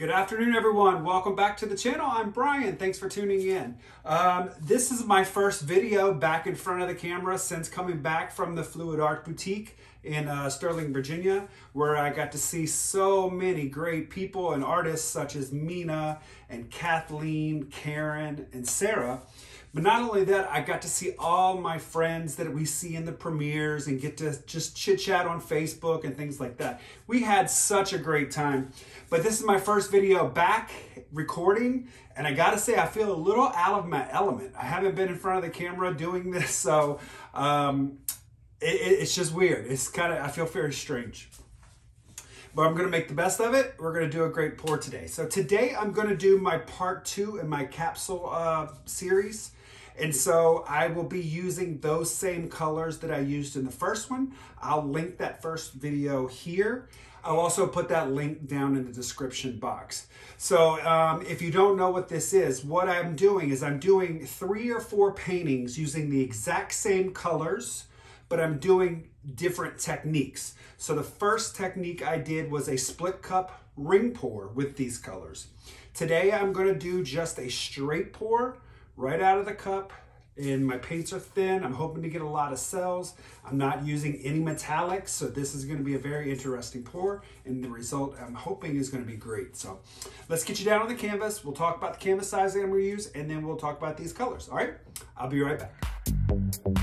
Good afternoon, everyone. Welcome back to the channel. I'm Brian. Thanks for tuning in. Um, this is my first video back in front of the camera since coming back from the Fluid Art Boutique in uh, Sterling, Virginia, where I got to see so many great people and artists such as Mina and Kathleen, Karen, and Sarah. But not only that, I got to see all my friends that we see in the premieres and get to just chit chat on Facebook and things like that. We had such a great time. But this is my first video back recording, and I gotta say, I feel a little out of my element. I haven't been in front of the camera doing this, so um, it, it's just weird. It's kind of, I feel very strange but I'm gonna make the best of it. We're gonna do a great pour today. So today I'm gonna do my part two in my capsule uh, series. And so I will be using those same colors that I used in the first one. I'll link that first video here. I'll also put that link down in the description box. So um, if you don't know what this is, what I'm doing is I'm doing three or four paintings using the exact same colors, but I'm doing different techniques. So the first technique I did was a split cup ring pour with these colors. Today I'm gonna do just a straight pour right out of the cup and my paints are thin. I'm hoping to get a lot of cells. I'm not using any metallics, so this is gonna be a very interesting pour, and the result I'm hoping is gonna be great. So let's get you down on the canvas. We'll talk about the canvas size that I'm gonna use, and then we'll talk about these colors, all right? I'll be right back.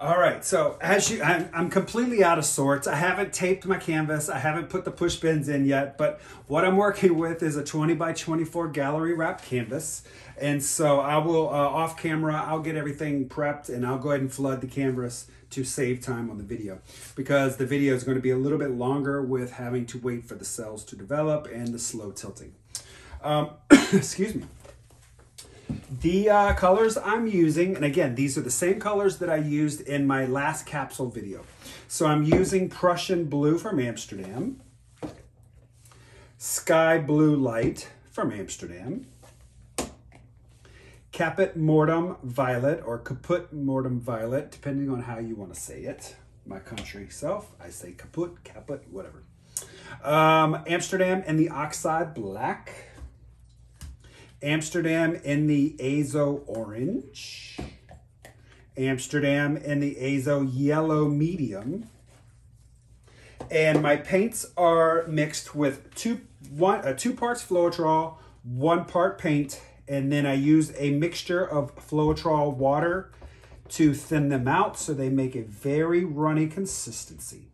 All right, so as you, I'm, I'm, completely out of sorts. I haven't taped my canvas. I haven't put the push pins in yet, but what I'm working with is a 20 by 24 gallery wrap canvas. And so I will, uh, off camera, I'll get everything prepped and I'll go ahead and flood the canvas to save time on the video because the video is going to be a little bit longer with having to wait for the cells to develop and the slow tilting. Um, excuse me. The uh, colors I'm using, and again, these are the same colors that I used in my last capsule video. So I'm using Prussian Blue from Amsterdam, Sky Blue Light from Amsterdam, Caput Mortuum Violet or Caput Mortuum Violet, depending on how you want to say it. My country self, I say Caput, Caput, whatever. Um, Amsterdam and the Oxide Black, Amsterdam in the Azo Orange. Amsterdam in the Azo Yellow Medium. And my paints are mixed with two, one, uh, two parts Floetrol, one part paint, and then I use a mixture of Floetrol water to thin them out so they make a very runny consistency.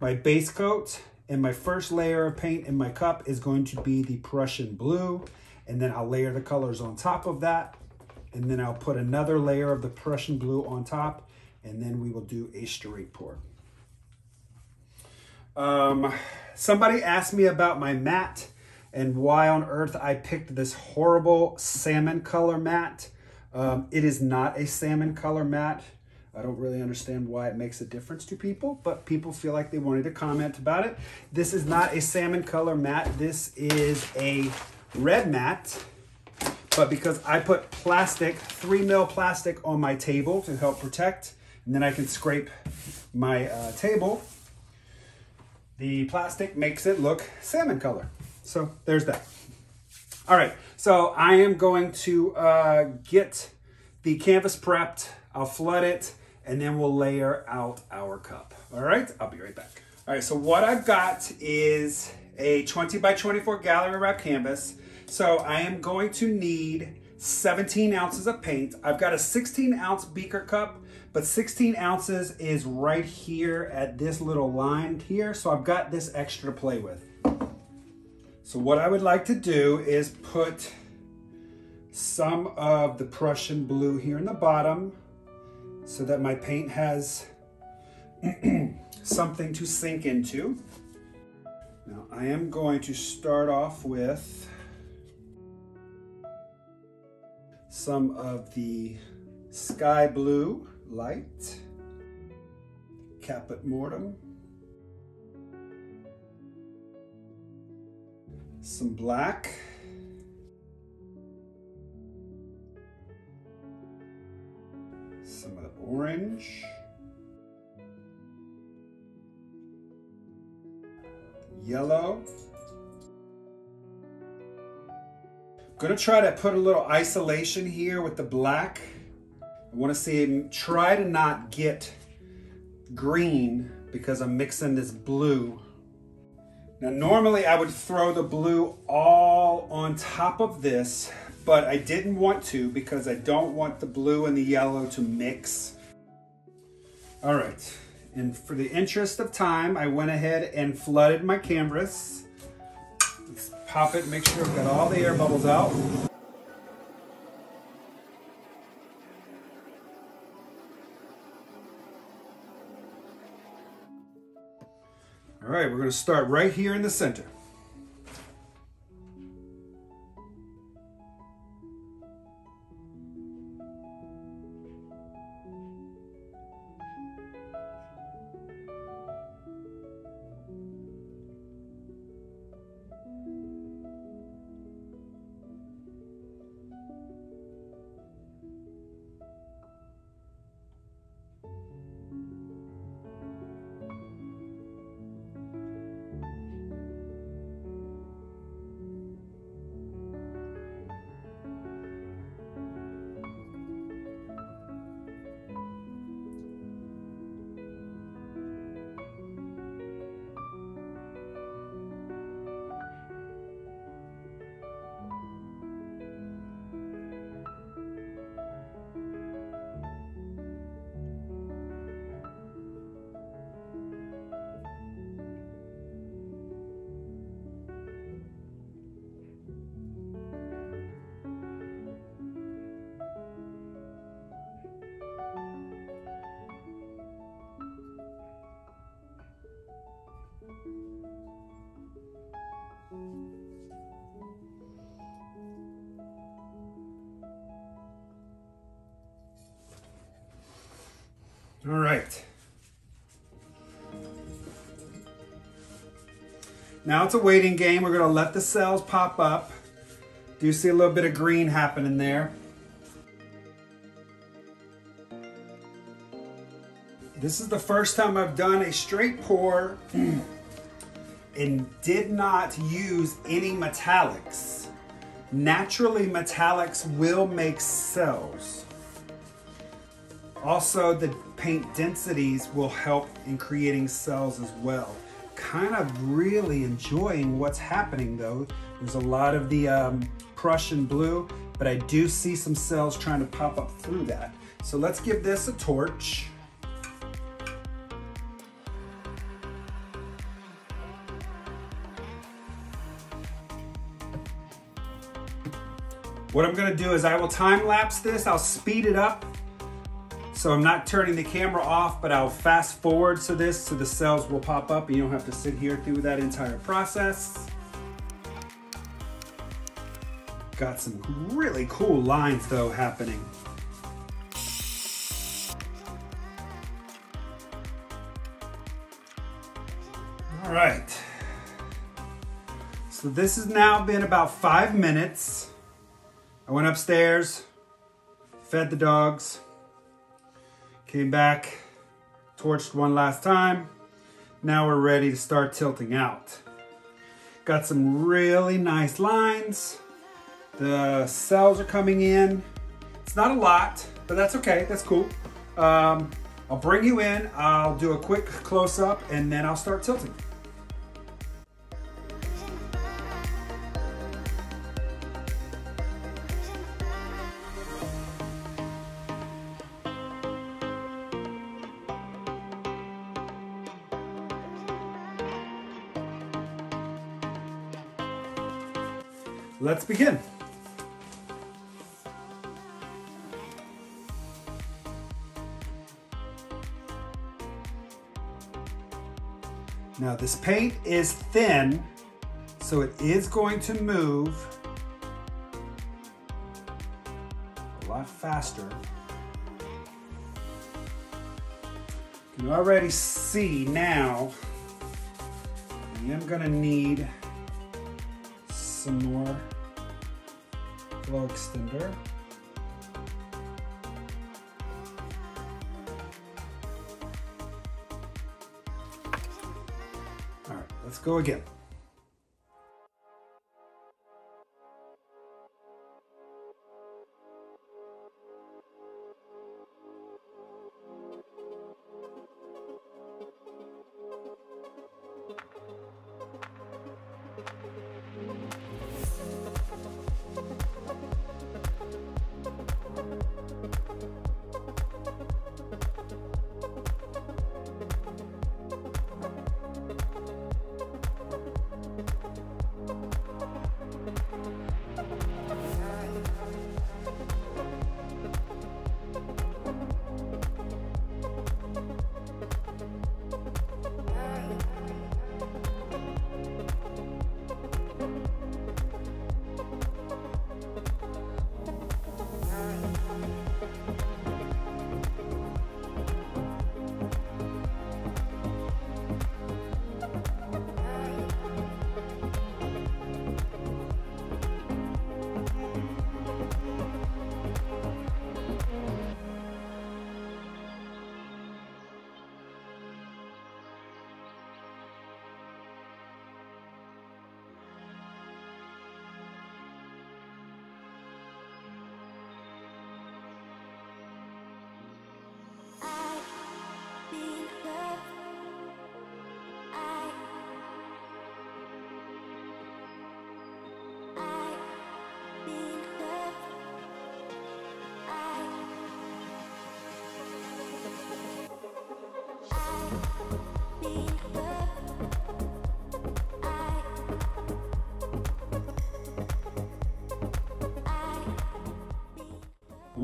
My base coat and my first layer of paint in my cup is going to be the Prussian Blue and then I'll layer the colors on top of that and then I'll put another layer of the Prussian blue on top and then we will do a straight pour. Um, somebody asked me about my mat and why on earth I picked this horrible salmon color mat. Um, it is not a salmon color mat. I don't really understand why it makes a difference to people, but people feel like they wanted to comment about it. This is not a salmon color mat. This is a red mat, but because I put plastic, three mil plastic on my table to help protect, and then I can scrape my uh, table, the plastic makes it look salmon color. So there's that. All right, so I am going to uh, get the canvas prepped. I'll flood it, and then we'll layer out our cup. All right, I'll be right back. All right, so what I've got is a 20 by 24 gallery wrap canvas. So I am going to need 17 ounces of paint. I've got a 16 ounce beaker cup, but 16 ounces is right here at this little line here. So I've got this extra to play with. So what I would like to do is put some of the Prussian blue here in the bottom so that my paint has something to sink into. Now I am going to start off with some of the sky blue light, caput mortuum, some black, some of the orange. Yellow. Gonna try to put a little isolation here with the black. I wanna see try to not get green because I'm mixing this blue. Now normally I would throw the blue all on top of this, but I didn't want to because I don't want the blue and the yellow to mix. All right, and for the interest of time, I went ahead and flooded my canvas. Let's pop it, make sure I've got all the air bubbles out. All right, we're gonna start right here in the center. All right. Now it's a waiting game. We're gonna let the cells pop up. Do you see a little bit of green happening there? This is the first time I've done a straight pour and did not use any metallics. Naturally, metallics will make cells. Also, the paint densities will help in creating cells as well. Kind of really enjoying what's happening though. There's a lot of the um, Prussian blue, but I do see some cells trying to pop up through that. So let's give this a torch. What I'm gonna do is I will time lapse this, I'll speed it up so I'm not turning the camera off, but I'll fast forward to this so the cells will pop up and you don't have to sit here through that entire process. Got some really cool lines though happening. All right. So this has now been about five minutes. I went upstairs, fed the dogs, Came back, torched one last time. Now we're ready to start tilting out. Got some really nice lines. The cells are coming in. It's not a lot, but that's okay, that's cool. Um, I'll bring you in, I'll do a quick close up, and then I'll start tilting. Let's begin. Now this paint is thin, so it is going to move a lot faster. You can already see now, I am gonna need some more flow extender. All right, let's go again.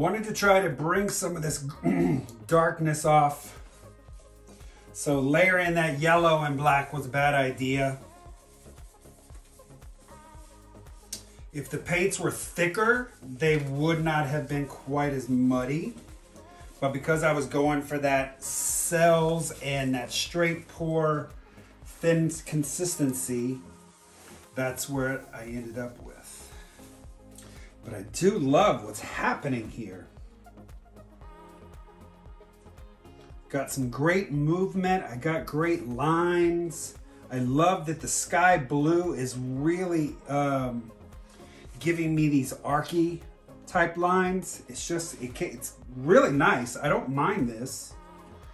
Wanted to try to bring some of this darkness off. So layering that yellow and black was a bad idea. If the paints were thicker, they would not have been quite as muddy. But because I was going for that cells and that straight pour thin consistency, that's where I ended up with. But I do love what's happening here. Got some great movement. I got great lines. I love that the sky blue is really um, giving me these archy type lines. It's just, it it's really nice. I don't mind this.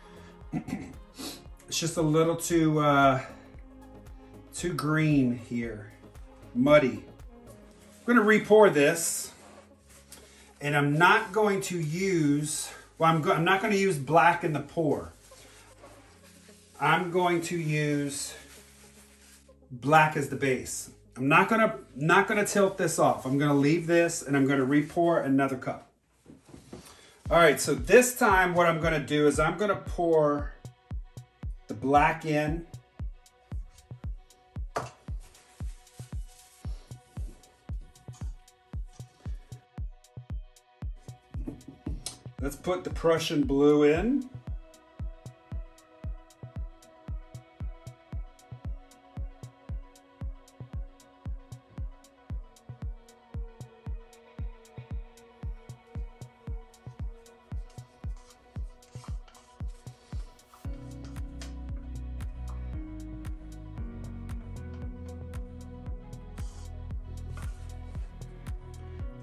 it's just a little too, uh, too green here. Muddy. I'm gonna re-pour this and I'm not going to use, well, I'm, I'm not gonna use black in the pour. I'm going to use black as the base. I'm not gonna, not gonna tilt this off. I'm gonna leave this and I'm gonna re-pour another cup. All right, so this time what I'm gonna do is I'm gonna pour the black in Let's put the Prussian blue in.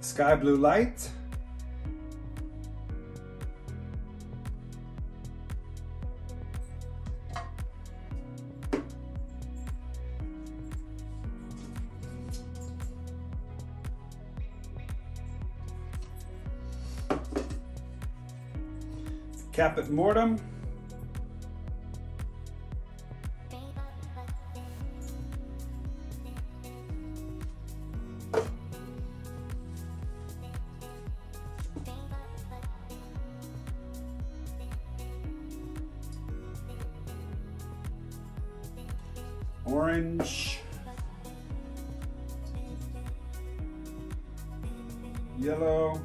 Sky blue light. Caput mortem. Orange. Yellow.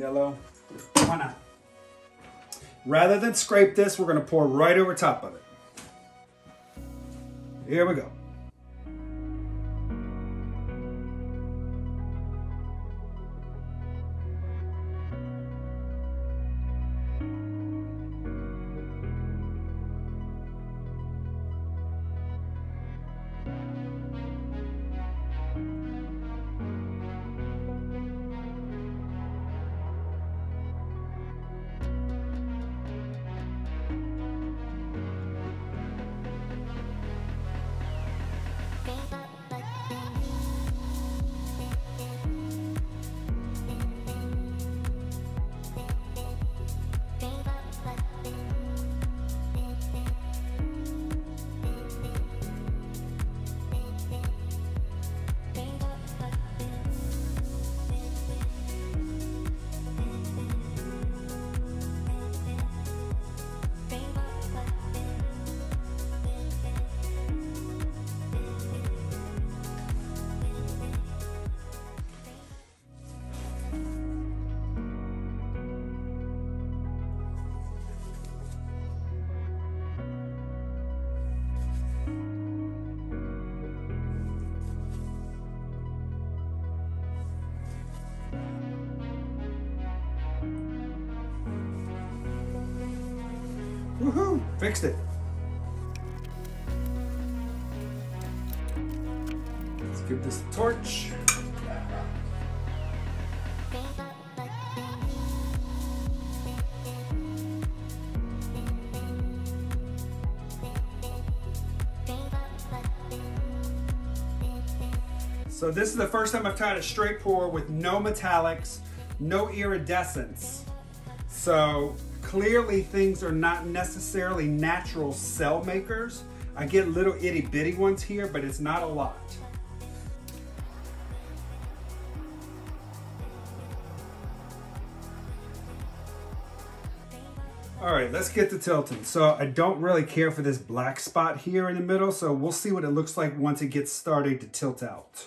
Yellow. Why not? Rather than scrape this, we're gonna pour right over top of it. Here we go. Fixed it. Let's give this a torch. So this is the first time I've tried a straight pour with no metallics, no iridescence. So clearly things are not necessarily natural cell makers. I get little itty bitty ones here, but it's not a lot. All right, let's get to tilting. So I don't really care for this black spot here in the middle, so we'll see what it looks like once it gets starting to tilt out.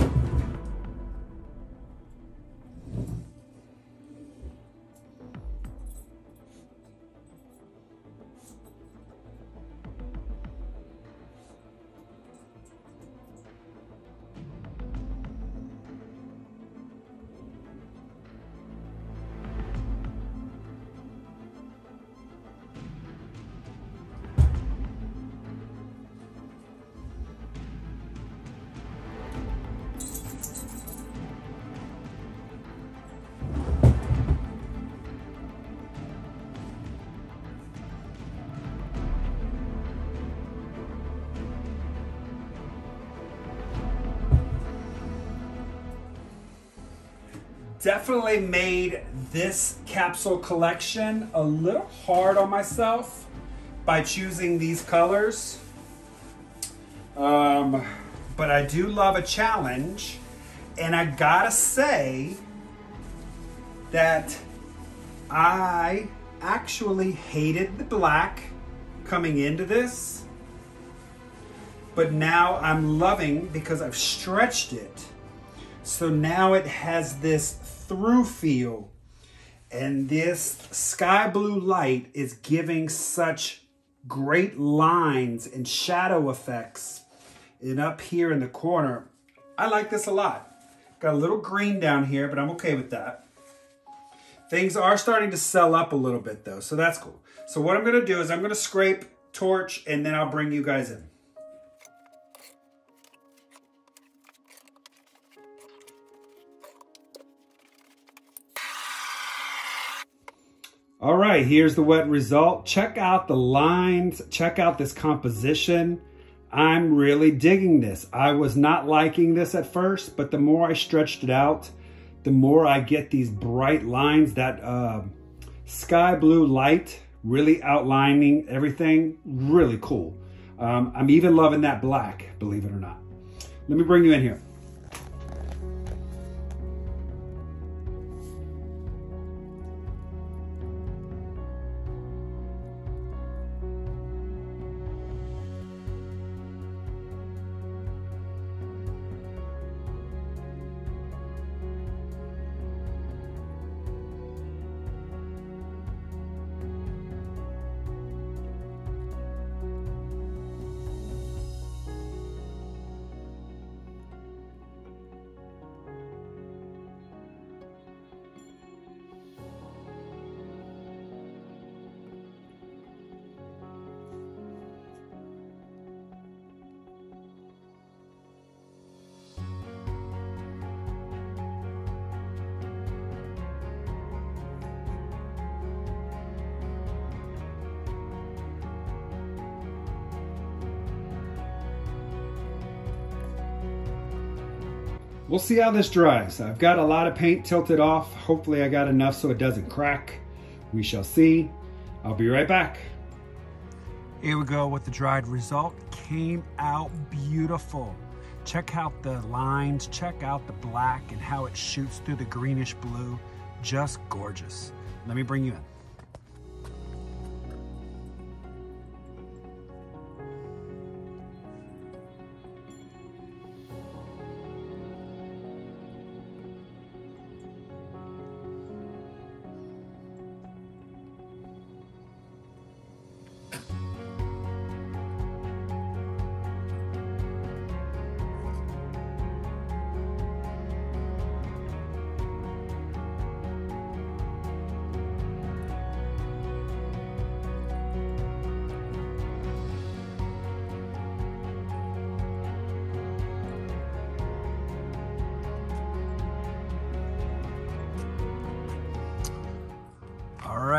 definitely made this capsule collection a little hard on myself by choosing these colors. Um, but I do love a challenge. And I gotta say that I actually hated the black coming into this. But now I'm loving because I've stretched it. So now it has this through feel. And this sky blue light is giving such great lines and shadow effects. And up here in the corner, I like this a lot. Got a little green down here, but I'm okay with that. Things are starting to cell up a little bit though, so that's cool. So what I'm gonna do is I'm gonna scrape, torch, and then I'll bring you guys in. All right, here's the wet result. Check out the lines, check out this composition. I'm really digging this. I was not liking this at first, but the more I stretched it out, the more I get these bright lines, that uh, sky blue light really outlining everything. Really cool. Um, I'm even loving that black, believe it or not. Let me bring you in here. We'll see how this dries. I've got a lot of paint tilted off. Hopefully I got enough so it doesn't crack. We shall see. I'll be right back. Here we go with the dried result. Came out beautiful. Check out the lines, check out the black and how it shoots through the greenish blue. Just gorgeous. Let me bring you in.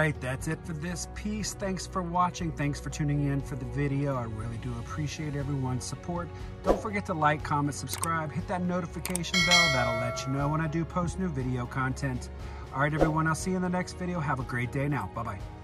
Right, that's it for this piece. Thanks for watching. Thanks for tuning in for the video. I really do appreciate everyone's support. Don't forget to like, comment, subscribe, hit that notification bell. That'll let you know when I do post new video content. All right, everyone, I'll see you in the next video. Have a great day now. Bye-bye.